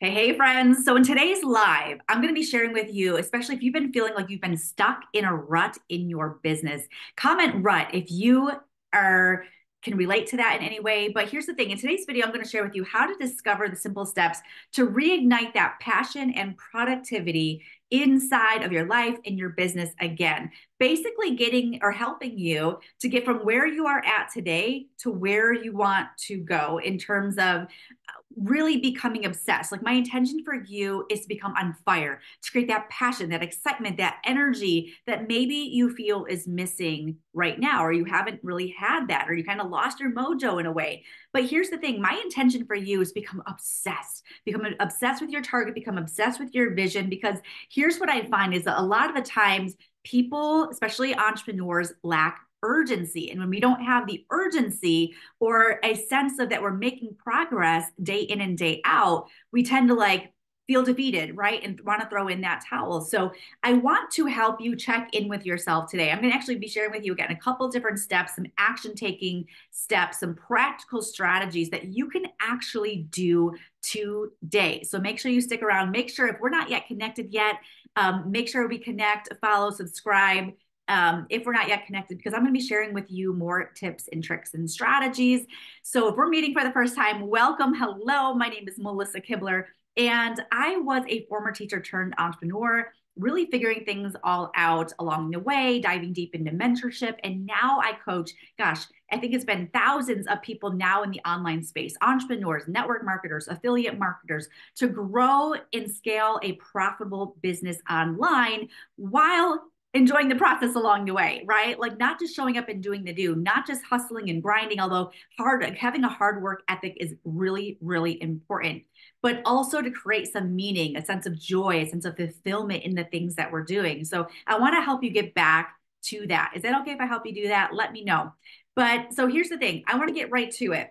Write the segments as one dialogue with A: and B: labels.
A: Hey, hey, friends. So, in today's live, I'm going to be sharing with you, especially if you've been feeling like you've been stuck in a rut in your business. Comment rut if you are can relate to that in any way. But here's the thing in today's video, I'm going to share with you how to discover the simple steps to reignite that passion and productivity inside of your life and your business again. Basically, getting or helping you to get from where you are at today to where you want to go in terms of really becoming obsessed. Like my intention for you is to become on fire, to create that passion, that excitement, that energy that maybe you feel is missing right now, or you haven't really had that, or you kind of lost your mojo in a way. But here's the thing my intention for you is become obsessed, become obsessed with your target, become obsessed with your vision. Because here's what I find is that a lot of the times, people, especially entrepreneurs, lack urgency. And when we don't have the urgency or a sense of that we're making progress day in and day out, we tend to like feel defeated, right? And want to throw in that towel. So I want to help you check in with yourself today. I'm going to actually be sharing with you again a couple different steps, some action taking steps, some practical strategies that you can actually do today. So make sure you stick around. Make sure if we're not yet connected yet, um, make sure we connect, follow, subscribe um, if we're not yet connected, because I'm going to be sharing with you more tips and tricks and strategies. So if we're meeting for the first time, welcome. Hello, my name is Melissa Kibler, and I was a former teacher turned entrepreneur, really figuring things all out along the way, diving deep into mentorship. And now I coach, gosh, I think it's been thousands of people now in the online space, entrepreneurs, network marketers, affiliate marketers, to grow and scale a profitable business online while enjoying the process along the way, right? Like not just showing up and doing the do, not just hustling and grinding, although hard having a hard work ethic is really, really important, but also to create some meaning, a sense of joy, a sense of fulfillment in the things that we're doing. So I want to help you get back to that. Is that okay if I help you do that? Let me know. But so here's the thing I want to get right to it.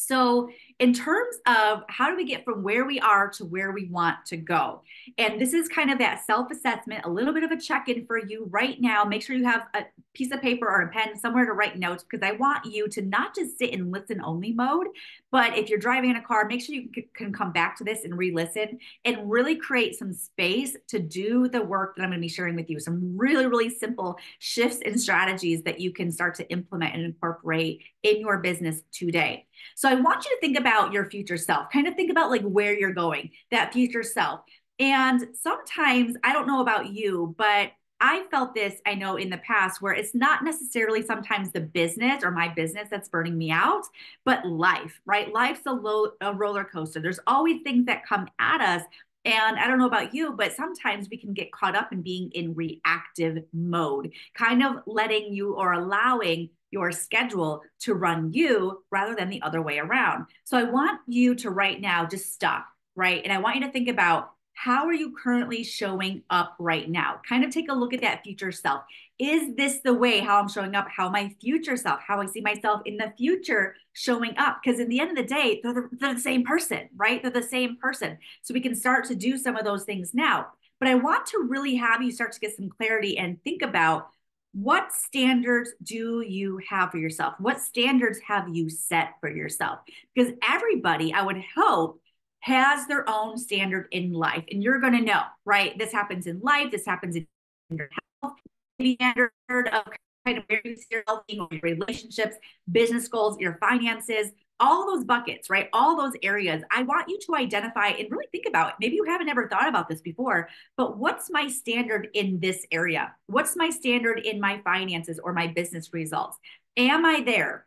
A: So, in terms of how do we get from where we are to where we want to go? And this is kind of that self assessment, a little bit of a check in for you right now. Make sure you have a piece of paper or a pen somewhere to write notes because I want you to not just sit in listen only mode, but if you're driving in a car, make sure you can come back to this and re listen and really create some space to do the work that I'm going to be sharing with you. Some really, really simple shifts and strategies that you can start to implement and incorporate in your business today. So I want you to think about your future self, kind of think about like where you're going, that future self. And sometimes, I don't know about you, but I felt this, I know in the past, where it's not necessarily sometimes the business or my business that's burning me out, but life, right? Life's a, low, a roller coaster. There's always things that come at us. And I don't know about you, but sometimes we can get caught up in being in reactive mode, kind of letting you or allowing your schedule to run you rather than the other way around. So I want you to right now just stop, right? And I want you to think about how are you currently showing up right now? Kind of take a look at that future self. Is this the way how I'm showing up, how my future self, how I see myself in the future showing up? Because in the end of the day, they're the, they're the same person, right? They're the same person. So we can start to do some of those things now. But I want to really have you start to get some clarity and think about what standards do you have for yourself? What standards have you set for yourself? Because everybody, I would hope, has their own standard in life. And you're going to know, right? This happens in life, this happens in your health, standard of kind of your relationships, business goals, your finances, all those buckets, right? All those areas. I want you to identify and really think about it. Maybe you haven't ever thought about this before, but what's my standard in this area? What's my standard in my finances or my business results? Am I there?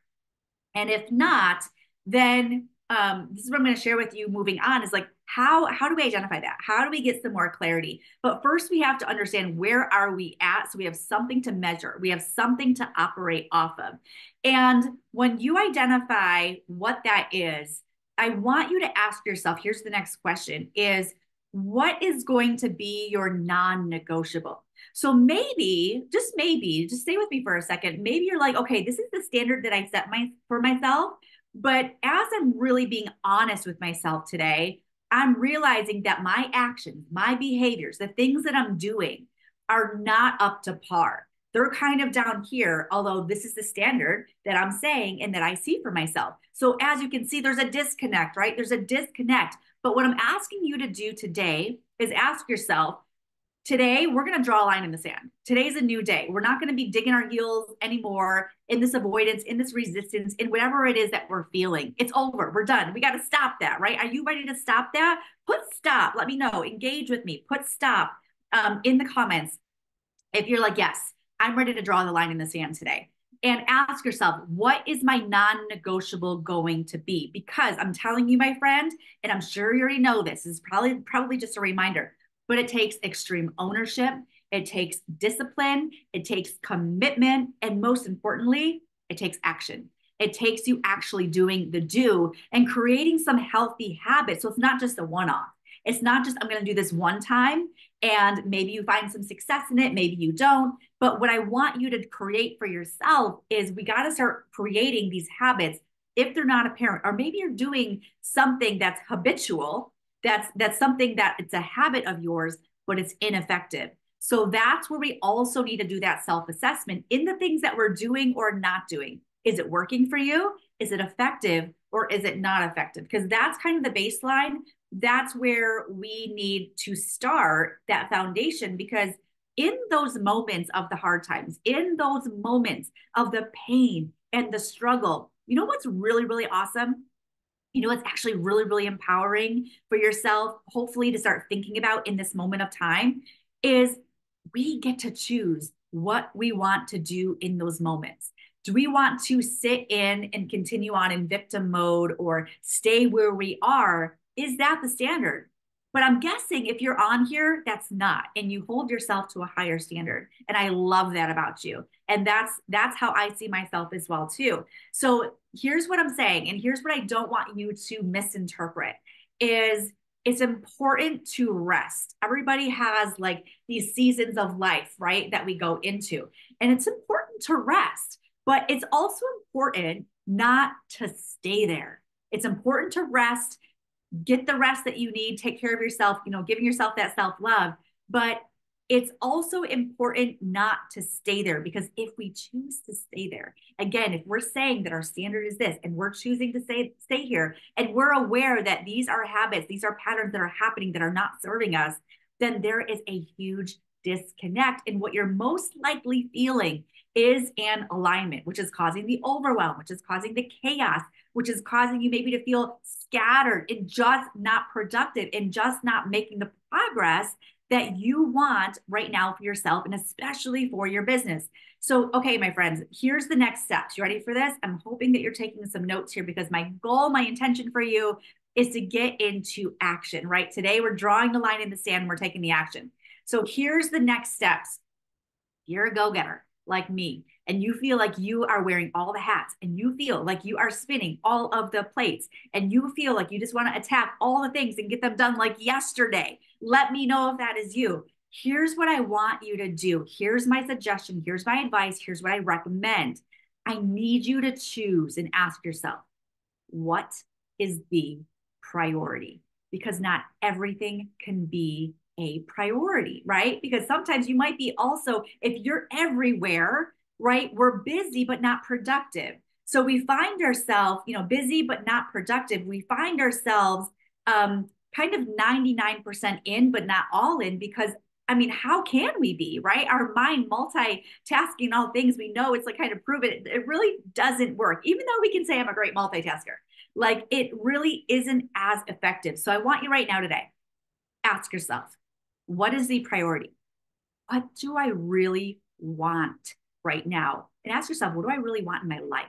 A: And if not, then um, this is what I'm going to share with you moving on is like how how do we identify that? How do we get some more clarity? But first we have to understand where are we at so we have something to measure. We have something to operate off of. And when you identify what that is i want you to ask yourself here's the next question is what is going to be your non-negotiable? So maybe just maybe just stay with me for a second. Maybe you're like okay this is the standard that i set my for myself but as i'm really being honest with myself today I'm realizing that my actions, my behaviors, the things that I'm doing are not up to par. They're kind of down here, although this is the standard that I'm saying and that I see for myself. So, as you can see, there's a disconnect, right? There's a disconnect But what I'm asking you to do today is ask yourself, today we're going to draw a line in the sand. Today's a new day. We're not going to be digging our heels anymore in this avoidance, in this resistance, in whatever it is that we're feeling. It's over. We're done. We got to stop that, right? Are you ready to stop that? Put stop. Let me know. Engage with me. Put stop um, in the comments. If you're like, yes, I'm ready to draw the line in the sand today. And ask yourself, what is my non negotiable going to be? Because I'm telling you, my friend, and I'm sure you already know this, this is probably, probably just a reminder but it takes extreme ownership, it takes discipline, it takes commitment, and most importantly, it takes action. It takes you actually doing the do and creating some healthy habits. So it's not just a one off. It's not just, I'm going to do this one time and maybe you find some success in it, maybe you don't. But what I want you to create for yourself is we got to start creating these habits if they're not apparent, or maybe you're doing something that's habitual that's that's something that it's a habit of yours but it's ineffective. So that's where we also need to do that self-assessment in the things that we're doing or not doing. Is it working for you? Is it effective or is it not effective? Because that's kind of the baseline. That's where we need to start that foundation because in those moments of the hard times in those moments of the pain and the struggle you know what's really really awesome you know, it's actually really, really empowering for yourself, hopefully, to start thinking about in this moment of time is we get to choose what we want to do in those moments. Do we want to sit in and continue on in victim mode or stay where we are? Is that the standard? But I'm guessing if you're on here, that's not, and you hold yourself to a higher standard. And I love that about you. And that's that's how I see myself as well too. So here's what I'm saying, and here's what I don't want you to misinterpret is it's important to rest. Everybody has like these seasons of life, right? That we go into. And it's important to rest, but it's also important not to stay there. It's important to rest get the rest that you need, take care of yourself, you know, giving yourself that self love. But it's also important not to stay there because if we choose to stay there, again, if we're saying that our standard is this and we're choosing to stay, stay here and we're aware that these are habits, these are patterns that are happening that are not serving us, then there is a huge disconnect. And what you're most likely feeling is an alignment, which is causing the overwhelm, which is causing the chaos, which is causing you maybe to feel scattered and just not productive and just not making the progress that you want right now for yourself and especially for your business. So, okay, my friends, here's the next steps. You ready for this? I'm hoping that you're taking some notes here because my goal, my intention for you is to get into action, right? Today, we're drawing the line in the sand, we're taking the action. So, here's the next steps. You're a go getter like me and you feel like you are wearing all the hats and you feel like you are spinning all of the plates and you feel like you just want to attack all the things and get them done like yesterday, let me know if that is you. Here's what I want you to do. Here's my suggestion. Here's my advice. Here's what I recommend. I need you to choose and ask yourself, what is the priority? Because not everything can be a priority, right? Because sometimes you might be also, if you're everywhere, right, we're busy but not productive. So we find ourselves, you know, busy but not productive. We find ourselves um, kind of 99% in, but not all in because I mean, how can we be, right? Our mind multitasking all things we know it's like kind of proven it, it really doesn't work, even though we can say I'm a great multitasker. Like it really isn't as effective. So I want you right now today, ask yourself, what is the priority? What do I really want right now? And ask yourself, what do I really want in my life?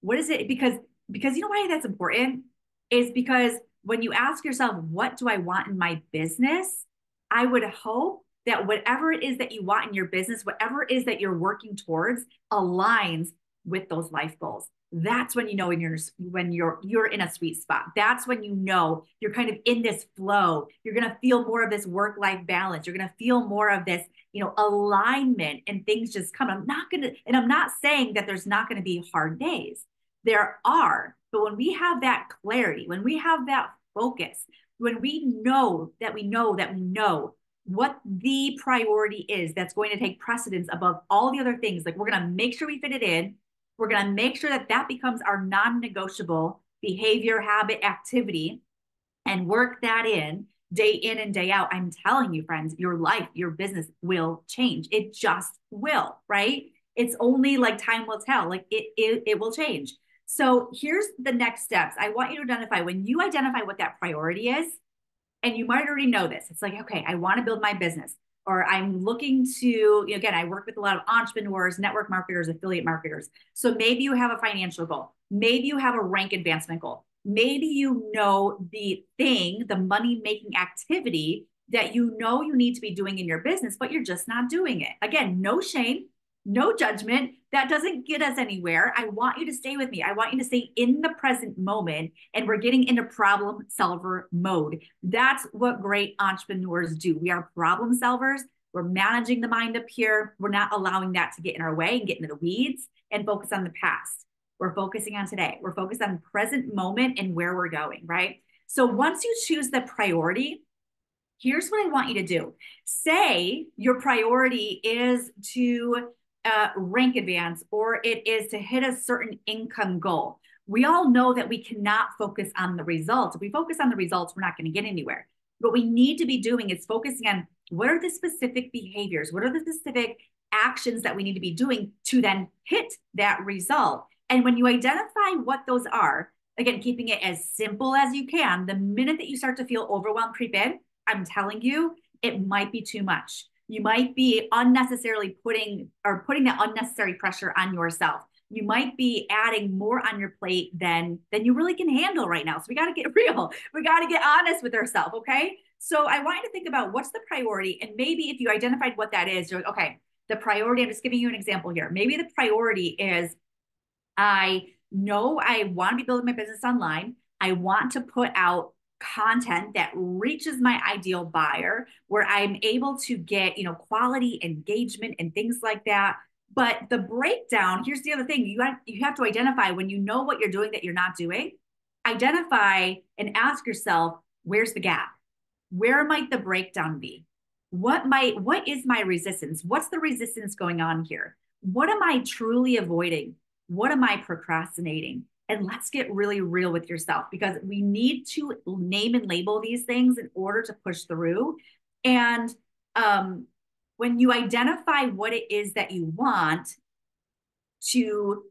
A: What is it? Because because you know why that's important is because when you ask yourself, what do I want in my business? I would hope that whatever it is that you want in your business, whatever it is that you're working towards, aligns with those life goals. That's when you know when you're when you're you're in a sweet spot. That's when you know you're kind of in this flow. You're going to feel more of this work life balance. You're going to feel more of this you know alignment and things just come. I'm not going to and i'm not saying that there's not going to be hard days. There are but when we have that clarity when we have that focus when we know that we know that we know what the priority is that's going to take precedence above all the other things like we're going to make sure we fit it in we're going to make sure that that becomes our non negotiable behavior, habit, activity. and work that in day in and day out, I'm telling you, friends, your life, your business will change. It just will, right? It's only like time will tell. Like it, it, it will change. So here's the next steps. I want you to identify when you identify what that priority is, and you might already know this. It's like, okay, I want to build my business, or I'm looking to, you know, again, I work with a lot of entrepreneurs, network marketers, affiliate marketers. So maybe you have a financial goal. Maybe you have a rank advancement goal maybe you know the thing, the money making activity that you know you need to be doing in your business, but you're just not doing it. Again, no shame, no judgment. That doesn't get us anywhere. I want you to stay with me. I want you to stay in the present moment and we're getting into problem solver mode. That's what great entrepreneurs do. We are problem solvers. We're managing the mind up here. We're not allowing that to get in our way and get into the weeds and focus on the past. We're focusing on today. We're focused on present moment and where we're going, right? So once you choose the priority, here's what I want you to do. Say your priority is to uh, rank advance or it is to hit a certain income goal. We all know that we cannot focus on the results. If we focus on the results, we're not going to get anywhere. What we need to be doing is focusing on what are the specific behaviors? What are the specific actions that we need to be doing to then hit that result? And when you identify what those are, again, keeping it as simple as you can, the minute that you start to feel overwhelmed creep in, I'm telling you, it might be too much. You might be unnecessarily putting or putting that unnecessary pressure on yourself. You might be adding more on your plate than than you really can handle right now. So we got to get real. We got to get honest with ourselves, okay? So I want you to think about what's the priority and maybe if you identified what that is, you're like, okay, the priority, I'm just giving you an example here. Maybe the priority is I know I want to be building my business online. I want to put out content that reaches my ideal buyer where I'm able to get, you know, quality engagement and things like that. But the breakdown, here's the other thing. You have, you have to identify when you know what you're doing that you're not doing, identify and ask yourself, where's the gap? Where might the breakdown be? What might what is my resistance? What's the resistance going on here? What am I truly avoiding? What am I procrastinating? And let's get really real with yourself because we need to name and label these things in order to push through. And um, when you identify what it is that you want to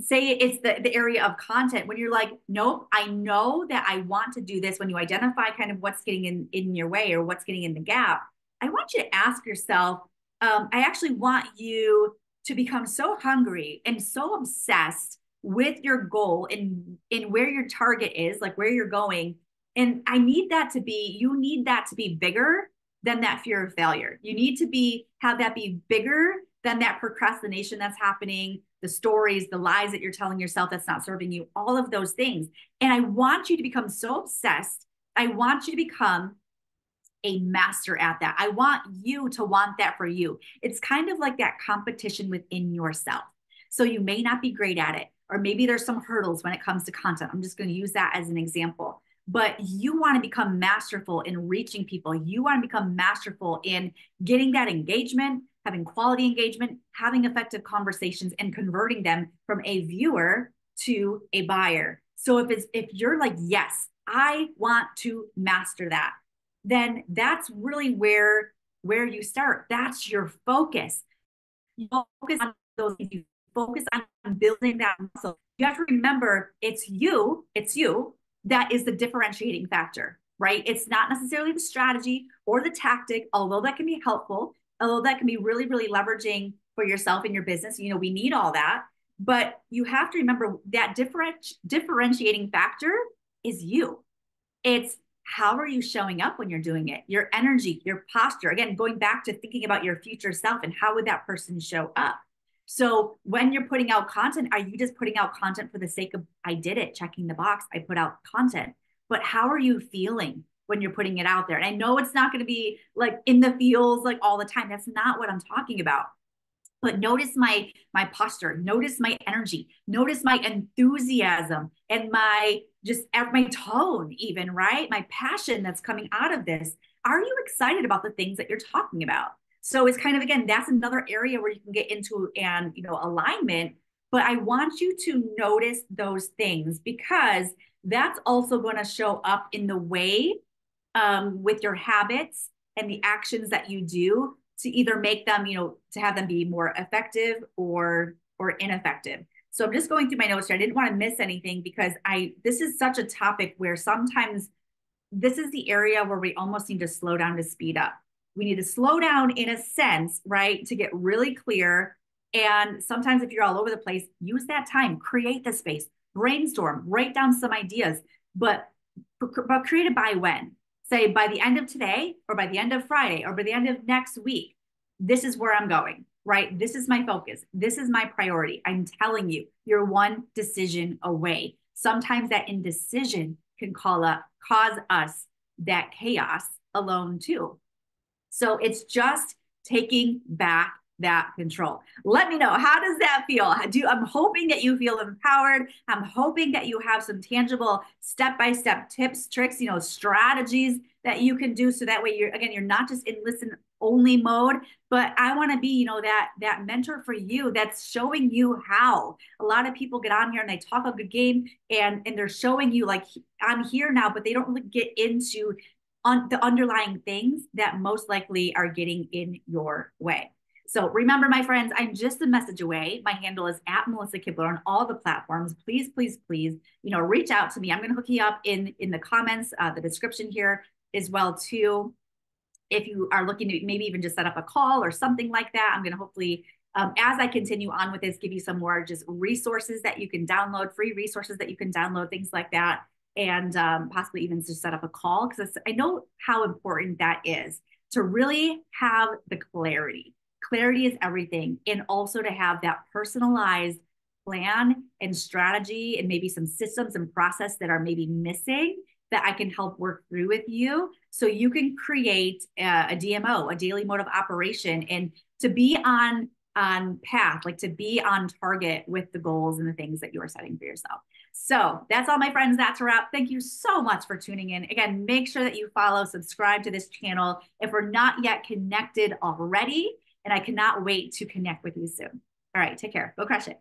A: say it's the, the area of content when you're like nope i know that i want to do this when you identify kind of what's getting in in your way or what's getting in the gap i want you to ask yourself um, i actually want you to become so hungry and so obsessed with your goal and in where your target is, like where you're going. And I need that to be, you need that to be bigger than that fear of failure. You need to be, have that be bigger than that procrastination that's happening, the stories, the lies that you're telling yourself that's not serving you, all of those things. And I want you to become so obsessed. I want you to become a master at that. I want you to want that for you. It's kind of like that competition within yourself. So you may not be great at it, or maybe there's some hurdles when it comes to content. I'm just going to use that as an example. But you want to become masterful in reaching people. You want to become masterful in getting that engagement, having quality engagement, having effective conversations, and converting them from a viewer to a buyer. So if it's if you're like, yes, I want to master that then that's really where where you start. That's your focus. You focus on those you focus on building that muscle. You have to remember it's you, it's you that is the differentiating factor, right? It's not necessarily the strategy or the tactic, although that can be helpful, although that can be really, really leveraging for yourself and your business. You know, we need all that. But you have to remember that different differentiating factor is you. It's how are you showing up when you're doing it? Your energy, your posture. Again, going back to thinking about your future self and how would that person show up? So when you're putting out content, are you just putting out content for the sake of I did it, checking the box, I put out content. But how are you feeling when you're putting it out there? And I know it's not going to be like in the feels like all the time. That's not what I'm talking about but notice my my posture notice my energy notice my enthusiasm and my just my tone even right my passion that's coming out of this are you excited about the things that you're talking about so it's kind of again that's another area where you can get into and you know alignment But I want you to notice those things because that's also going to show up in the way um, with your habits and the actions that you do to either make them, you know, to have them be more effective or or ineffective. So I'm just going through my notes here. I didn't want to miss anything because I this is such a topic where sometimes this is the area where we almost need to slow down to speed up. We need to slow down in a sense, right, to get really clear. And sometimes if you're all over the place, use that time, create the space, brainstorm, write down some ideas, but but create it by when? Say by the end of today or by the end of Friday or by the end of next week. This is where I'm going, right? This is my focus. This is my priority. I'm telling you, you're one decision away. Sometimes that indecision can call up cause us that chaos alone too. So it's just taking back that control. Let me know how does that feel? Do I'm hoping that you feel empowered. I'm hoping that you have some tangible step-by-step tips, tricks, you know, strategies that you can do so that way you're again you're not just in listen only mode but i want to be you know that that mentor for you that's showing you how a lot of people get on here and they talk a good game and and they're showing you like i'm here now but they don't really get into on the underlying things that most likely are getting in your way so remember, my friends, I'm just a message away. My handle is at Melissa Kibler on all the platforms. Please, please, please, you know, reach out to me. I'm going to hook you up in in the comments, uh, the description here as well too. If you are looking to maybe even just set up a call or something like that, I'm going to hopefully, um, as I continue on with this, give you some more just resources that you can download, free resources that you can download, things like that, and um, possibly even to set up a call because I know how important that is to really have the clarity. Clarity is everything, and also to have that personalized plan and strategy and maybe some systems and process that are maybe missing that I can help work through with you. So you can create a, a DMO, a daily mode of operation, and to be on on path, like to be on target with the goals and the things that you are setting for yourself. So that's all, my friends. That's a wrap. Thank you so much for tuning in. Again, make sure that you follow, subscribe to this channel if we're not yet connected already. And I cannot wait to connect with you soon. All right, take care. Go crush it.